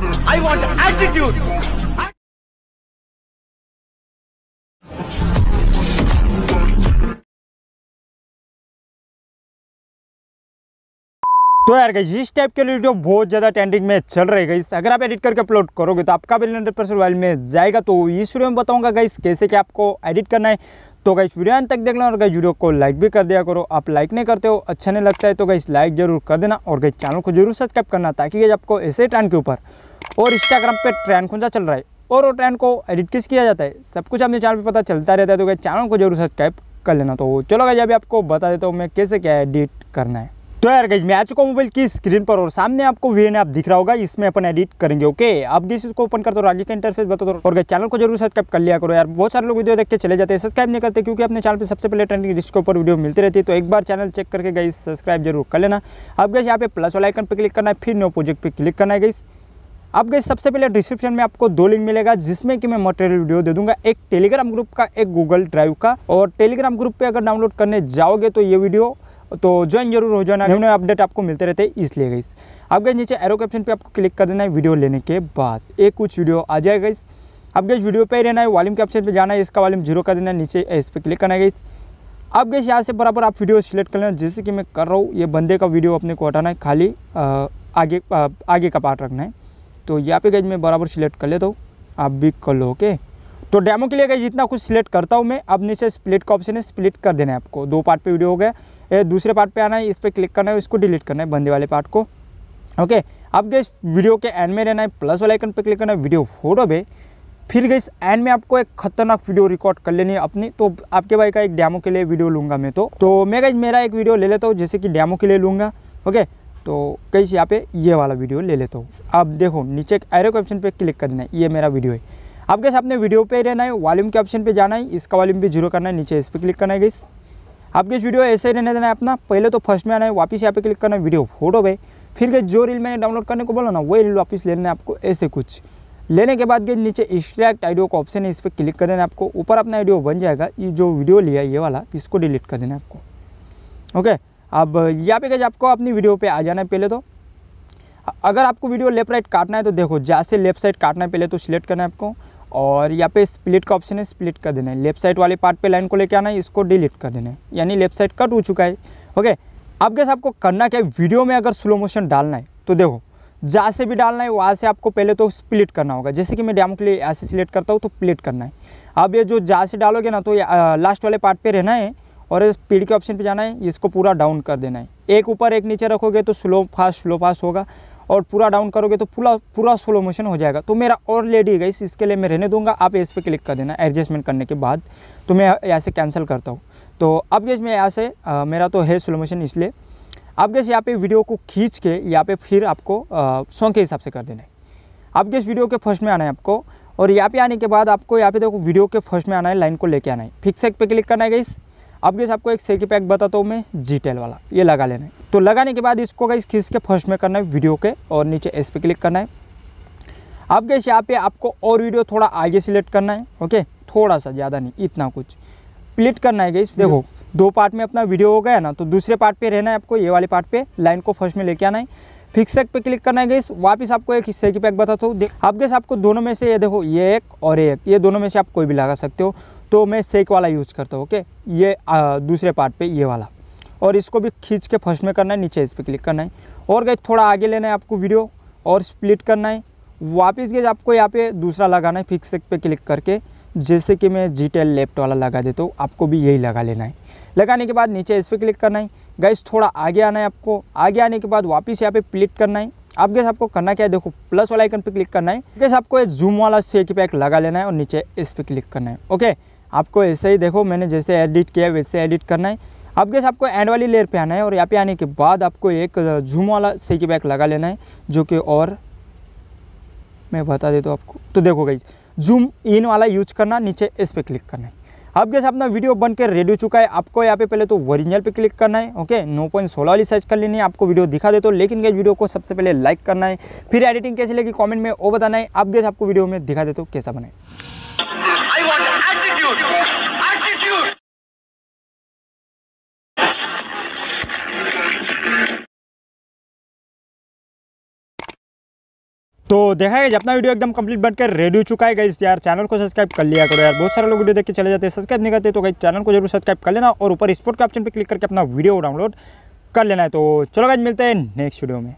I want attitude. तो यार guys इस टाइप के वीडियो बहुत ज़्यादा ट्रेंडिंग में चल रहे गई अगर आप एडिट करके अपलोड करोगे तो आपका बिल हंड्रेड परसेंट वाइल में जाएगा। तो इस वीडियो में बताऊँगा गाइस कैसे कि आपको एडिट करना है। तो गाइस वीडियो अंत तक देखना और गाइस वीडियो को लाइक भी कर दिया करो। आप लाइक नहीं करते हो अच्छा नहीं लगता है तो गाइस लाइक ज़रूर कर देना और गाइस चैनल को ज़रूर सब्सक्राइब करना ताकि गाइस आपको ऐसे ट्रेंड के ऊपर और इंस्टाग्राम पे ट्रेंड सा चल रहा है और वो ट्रेंड को एडिट किस किया जाता है, सब कुछ अपने चैनल पर पता चलता रहता है तो गाइस चैनल को ज़रूर सब्सक्राइब कर लेना। तो चलो गाइस अभी आपको बता देता हूँ मैं कैसे क्या एडिट करना है। तो यार गई मैं आ चुका हूँ मोबाइल की स्क्रीन पर और सामने आपको वी आप दिख रहा होगा, इसमें अपन एडिट करेंगे ओके आप जिस इसको ओपन करते हो आगे का इंटरफेस बता दो। और चैनल को ज़रूर सब्सक्राइब कर लिया करो यार। बहुत सारे लोग वीडियो देख के चले जाते हैं सब्सक्राइब नहीं करते क्योंकि अपने चैनल पर सबसे पहले ट्रेंडिंग जिसके ऊपर वीडियो मिलती रहती है। तो एक बार चैनल चेक करके गई सब्सक्राइब ज़रूर कर लेना। अब गई यहाँ पे प्लस वाला आइकन पर क्लिक करना है, फिर नो प्रोजेक्ट पर क्लिक करना है गई अब गई सबसे पहले डिस्क्रिप्शन में आपको दो लिंक मिलेगा, जिसमें कि मैं मटेरियल वीडियो दे दूँगा, एक टेलीग्राम ग्रुप का, एक गूगल ड्राइव का। और टेलीग्राम ग्रुप पे अगर डाउनलोड करने जाओगे तो ये वीडियो तो ज्वाइन ज़रूर हो जाना नए अपडेट आपको मिलते रहते हैं, इसलिए गई गए नीचे एरो कैप्शन पे आपको क्लिक कर देना है वीडियो लेने के बाद। एक कुछ वीडियो आ जाएगा इस अब गई वीडियो पे ही रहना है वॉल्यूम के ऑप्शन पे जाना है, इसका वॉल्यूम ज़ीरो कर देना है, नीचे इस पर क्लिक करना है गई अब गई यहाँ से बराबर आप वीडियो सिलेक्ट कर लेना। जैसे कि मैं कर रहा हूँ, ये बंदे का वीडियो अपने को हटाना है, खाली आगे आगे का पार्ट रखना है। तो यहाँ पे गई मैं बराबर सिलेक्ट कर लेता हूँ। आप भी कर लो ओके तो डेमो के लिए गई जितना कुछ सिलेक्ट करता हूँ मैं। अब नीचे स्प्लिट का ऑप्शन है स्प्लिट कर देना है आपको। दो पार्ट पे वीडियो हो गया। ये दूसरे पार्ट पे आना है, इस पर क्लिक करना है, इसको डिलीट करना है, बंदे वाले पार्ट को। ओके अब गई वीडियो के एंड में रहना है प्लस वाले आइकन पे क्लिक करना है वीडियो फ़ोटो पे फिर गई एंड में आपको एक खतरनाक वीडियो रिकॉर्ड कर लेनी है अपनी। तो आपके भाई का एक डैमो के लिए वीडियो लूँगा मैं तो। तो मैं गई मेरा एक वीडियो ले लेता हूँ, जैसे कि डैमो के लिए लूँगा। ओके तो कहीं यहाँ पे ये वाला वीडियो ले लेता हूँ। अब देखो, नीचे एक एरो के ऑप्शन पे क्लिक कर देना है, ये मेरा वीडियो है। अब कैसे अपने वीडियो पे रहना है वॉल्यूम के ऑप्शन पे जाना है, इसका वॉल्यूम भी ज़ीरो करना है, नीचे इस पर क्लिक करना है गई आपके वीडियो ऐसे ही रहने देना है अपना। पहले तो फ़र्स्ट में आना है, वापस यहाँ पे क्लिक करना है वीडियो फ़ोटो पे। फिर गए जो रील मैंने डाउनलोड करने को बोला ना, वही रील वापस लेना है आपको, ऐसे कुछ। लेने के बाद गए नीचे एक्सट्रैक्ट आइडियो का ऑप्शन है, इस पर क्लिक कर देना आपको। ऊपर अपना आइडियो बन जाएगा, ये जो वीडियो लिया ये वाला, इसको डिलीट कर देना आपको। ओके अब यहाँ पे आपको अपनी वीडियो पे आ जाना है पहले तो। अगर आपको वीडियो लेफ़्ट राइट काटना है तो देखो जहाँ से लेफ़्ट साइड काटना है पहले तो सिलेक्ट करना है आपको। और यहाँ पे स्प्लिट का ऑप्शन है स्प्लिट कर देना है। लेफ़्ट साइड वाले पार्ट पे लाइन को लेके आना है इसको डिलीट कर देना है। यानी लेफ़्ट साइड कट हो चुका है। ओके अब कैसे आपको करना क्या है? वीडियो में अगर स्लो मोशन डालना है तो देखो जहाँ से भी डालना है, वहाँ से आपको पहले तो स्प्लिट करना होगा। जैसे कि मैं डैमो के लिए ऐसे सिलेक्ट करता हूँ तो प्लेट करना है। अब ये जो जहाँ से डालोगे ना तो लास्ट वाले पार्ट पे रहना है और स्पीड के ऑप्शन पे जाना है, इसको पूरा डाउन कर देना है। एक ऊपर, एक नीचे रखोगे तो स्लो फास्ट स्लो फास्ट होगा। और पूरा डाउन करोगे तो पूरा पूरा स्लो मोशन हो जाएगा। तो मेरा और लेडी गई इसके लिए मैं रहने दूँगा। आप इस पर क्लिक कर देना एडजस्टमेंट करने के बाद। तो मैं यहाँ से कैंसिल करता हूँ। तो अब गैस मैं यहाँ से मेरा तो है स्लो मोशन इसलिए। अब गैस यहाँ पे वीडियो को खींच के, यहाँ पे फिर आपको सॉन्ग के हिसाब से कर देना है। अब गैस वीडियो के फ़र्स्ट में आना है आपको। और यहाँ पे आने के बाद आपको यहाँ पे देखो वीडियो के फ़र्स्ट में आना है लाइन को लेके आना है। फिक्स एक पे क्लिक करना है गई अब गैस आपको एक सेकी पैक बताता हूँ मैं जी वाला। ये लगा लेना है। तो लगाने के बाद इसको गैस खींच के फ़र्स्ट में करना है वीडियो के और नीचे एस पे क्लिक करना है। अब गैस यहाँ पे आपको और वीडियो थोड़ा आगे सिलेक्ट करना है ओके थोड़ा सा, ज़्यादा नहीं, इतना कुछ। प्लिट करना है गैस देखो, दो पार्ट में अपना वीडियो हो गया ना तो दूसरे पार्ट पे रहना है आपको, ये वाले पार्ट पे लाइन को फ़र्स्ट में लेके आना है। फिक्स एक पे क्लिक करना है गैस वापस आपको एक हिस्से की पैक बताता हूँ। अब गैस आपको दोनों में से ये देखो, ये एक और एक, ये दोनों में से आप कोई भी लगा सकते हो। तो मैं सेक वाला यूज़ करता हूँ ओके ये दूसरे पार्ट पे ये वाला। और इसको भी खींच के फ़र्स्ट में करना है, नीचे इस पर क्लिक करना है। और गए थोड़ा आगे लेना है आपको वीडियो और स्प्लिट करना है। वापस गए आपको यहाँ पे दूसरा लगाना है फिक्स पे क्लिक करके। जैसे कि मैं जी टेल लेफ़्ट वाला लगा देता हूँ, आपको भी यही लगा लेना है। लगाने के बाद नीचे इस पर क्लिक करना है। गैस थोड़ा आगे आना है आपको। आगे आने के बाद वापस यहाँ पे प्लिट करना है। अब गैस आपको करना क्या है, देखो प्लस वाला आइकन पे क्लिक करना है। गैस आपको जूम वाला सेक पैक लगा लेना है और नीचे इस पर क्लिक करना है। ओके आपको ऐसे ही देखो, मैंने जैसे एडिट किया, वैसे एडिट करना है। अब गैस आपको एंड वाली लेयर पे आना है और यहाँ पे आने के बाद आपको एक जूम वाला सेकी बैक लगा लेना है, जो कि और मैं बता देता हूँ आपको। तो देखो गई जूम इन वाला यूज़ करना, नीचे इस पर क्लिक करना है। अब गैस अपना वीडियो बन के रेडी हो चुका है। आपको यहाँ पे पहले तो ओरिजिनल पे क्लिक करना है ओके नो पॉइंट सोलह वाली सर्च कर लेनी है। आपको वीडियो दिखा दे तो लेकिन गैस वीडियो को सबसे पहले लाइक करना है। फिर एडिटिंग कैसे लगी कमेंट में वो बताना है। अब गैस आपको वीडियो में दिखा दे तो कैसा बने तो देखा है अपना वीडियो एकदम कंप्लीट बनकर रेडी हो चुका है गाइस यार चैनल को सब्सक्राइब कर लिया करो यार। बहुत सारे लोग वीडियो देख के चले जाते हैं सब्सक्राइब नहीं करते तो गाइस चैनल को ज़रूर सब्सक्राइब कर लेना और ऊपर स्पोर्ट के ऑप्शन पर क्लिक करके अपना वीडियो डाउनलोड कर लेना है। तो चलो गाइज़ मिलते हैं नेक्स्ट वीडियो में।